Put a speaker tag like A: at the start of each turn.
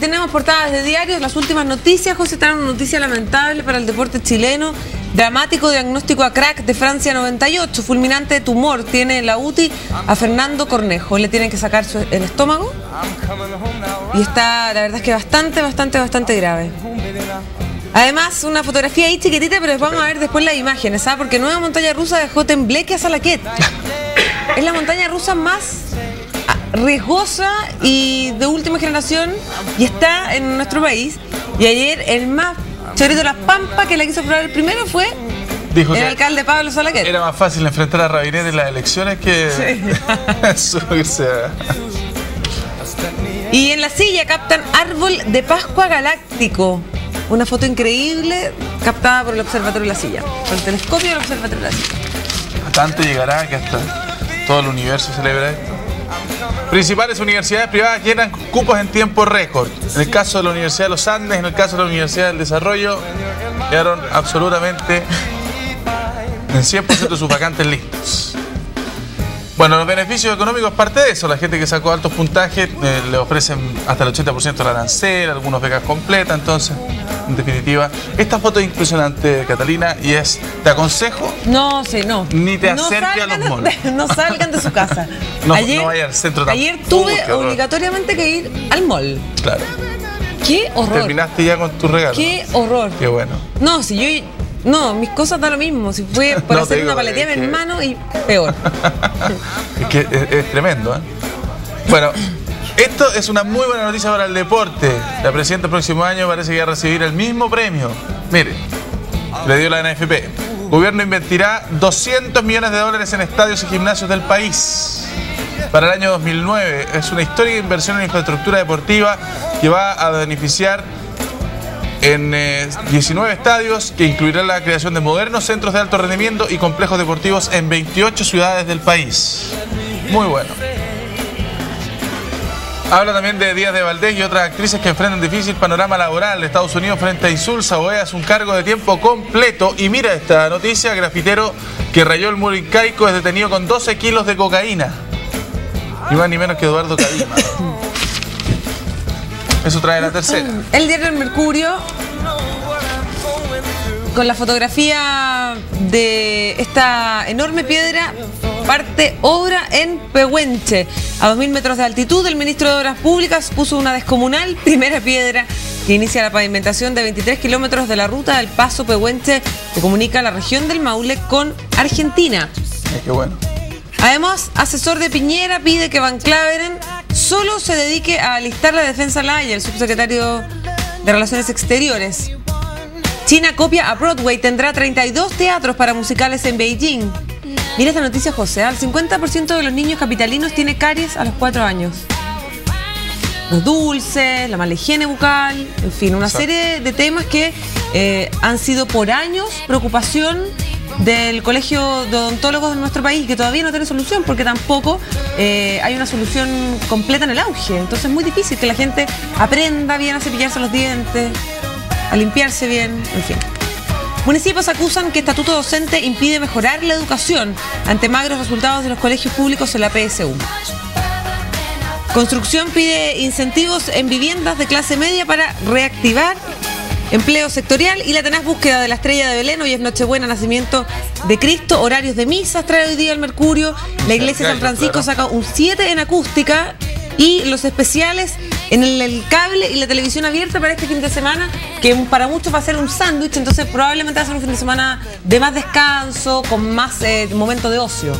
A: Tenemos portadas de diarios, las últimas noticias. José trae una noticia lamentable para el deporte chileno. Dramático diagnóstico a crack de Francia 98. Fulminante tumor tiene la UTI a Fernando Cornejo. Le tienen que sacar el estómago. Y está, la verdad es que bastante, bastante, bastante grave. Además, una fotografía ahí chiquitita, pero vamos a ver después las imágenes, ¿sabes? Porque nueva montaña rusa dejó tembleque a Salaquet. Es la montaña rusa más riesgosa y de última generación y está en nuestro país. Y ayer el más chorrito de las Pampas que la quiso probar el primero fue el alcalde Pablo Salaquet.
B: Era más fácil enfrentar a Rabinete en las elecciones que subirse a...
A: Y en la silla captan árbol de Pascua Galáctico. Una foto increíble captada por el Observatorio de la Silla, por el telescopio del Observatorio de la Silla.
B: A tanto llegará que hasta todo el universo celebra esto. Principales universidades privadas llenan cupos en tiempo récord. En el caso de la Universidad de los Andes, en el caso de la Universidad del Desarrollo, quedaron absolutamente en 100% de sus vacantes listos. Bueno, los beneficios económicos parte de eso. La gente que sacó altos puntajes eh, le ofrecen hasta el 80% de arancel, algunos becas completas. Entonces, en definitiva, esta foto es impresionante, Catalina, y es, te aconsejo...
A: No, sí, no.
B: Ni te acerques a los malls.
A: no salgan de su casa.
B: no, ayer, no vaya al centro
A: Ayer tuve obligatoriamente que ir al mall.
B: Claro.
A: Qué horror.
B: Terminaste ya con tu regalo.
A: Qué horror.
B: Qué bueno.
A: No, si yo no, mis cosas da lo mismo. Si fue por hacer una paletilla en mano y peor.
B: es que es, tremendo, ¿eh? Bueno, esto es una muy buena noticia para el deporte. La presidenta el próximo año parece que va a recibir el mismo premio. Mire, le dio la NFP. El gobierno invertirá 200 millones de dólares en estadios y gimnasios del país. Para el año 2009 es una histórica inversión en infraestructura deportiva que va a beneficiar en 19 eh, estadios que incluirá la creación de modernos centros de alto rendimiento y complejos deportivos en 28 ciudades del país. Muy bueno. Habla también de Díaz de Valdés y otras actrices que enfrentan difícil panorama laboral. Estados Unidos frente a Insulsa, es un cargo de tiempo completo. Y mira esta noticia, grafitero que rayó el muro incaico es detenido con 12 kilos de cocaína. Ni más ni menos que Eduardo Cadima. Eso trae la tercera.
A: El diario El Mercurio, con la fotografía de esta enorme piedra, parte obra en Pehuenche. A 2.000 metros de altitud, el ministro de Obras Públicas puso una descomunal primera piedra que inicia la pavimentación de 23 kilómetros de la ruta del Paso Pehuenche que comunica la región del Maule con Argentina.
B: qué bueno.
A: Además, asesor de Piñera pide que Van Claveren solo se dedique a alistar la defensa Laya, el subsecretario de Relaciones Exteriores. China copia a Broadway, tendrá 32 teatros para musicales en Beijing. Mira esta noticia, José, el 50% de los niños capitalinos tiene caries a los 4 años. Los dulces, la mala higiene bucal, en fin, una serie de temas que eh, han sido por años preocupación del Colegio de Odontólogos de nuestro país que todavía no tiene solución porque tampoco eh, hay una solución completa en el auge. Entonces es muy difícil que la gente aprenda bien a cepillarse los dientes, a limpiarse bien, en fin. Municipios acusan que estatuto docente impide mejorar la educación ante magros resultados de los colegios públicos en la PSU. Construcción pide incentivos en viviendas de clase media para reactivar Empleo sectorial y la tenaz búsqueda de la estrella de Belén. Hoy es Nochebuena, nacimiento de Cristo. Horarios de misas trae hoy día el Mercurio. La iglesia de San Francisco saca un 7 en acústica. Y los especiales en el, cable y la televisión abierta para este fin de semana, que para muchos va a ser un sándwich, entonces probablemente va a ser un fin de semana de más descanso, con más eh, momento de ocio.